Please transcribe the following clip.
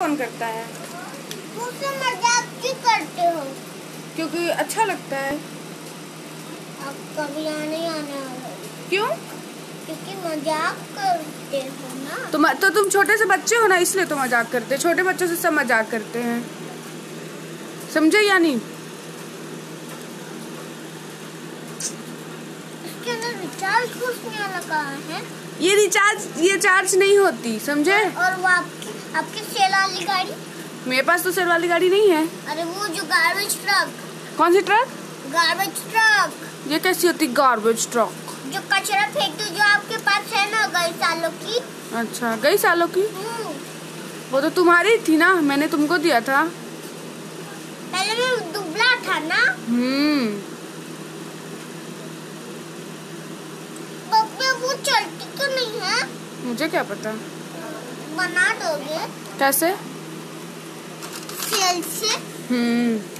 कौन करता है? मुझसे मज़ाक क्यों करते हो? क्योंकि अच्छा लगता है। आप कभी आने आने क्यों? क्योंकि मज़ाक करते हो ना। तुम तो तुम छोटे से बच्चे हो ना इसलिए तो मज़ाक करते हैं। छोटे बच्चों से सब मज़ाक करते हैं। समझे या नहीं? इसके अंदर रिचार्ज घुसने वाला कहाँ है। ये रिचार्ज ये चार्ज नहीं होती समझे? और वो आपकी सेल वाली गाड़ी? मेरे पास तो सेल वाली गाड़ी नहीं है। अरे वो जो गार्बेज ट्रक कौन सी ट्रक गार्बेज ट्रक ये कैसी होती गार्बेज ट्रक जो कचरा फेंक दो जो आपके पास है ना कई सालों की। अच्छा कई सालों की? हम्म, वो तो तुम्हारी थी ना मैंने तुमको दिया था। पहले मैं दुबला था ना। हम्म। वो चलती तो नहीं है। मुझे क्या पता? दोगे कैसे? हम्म।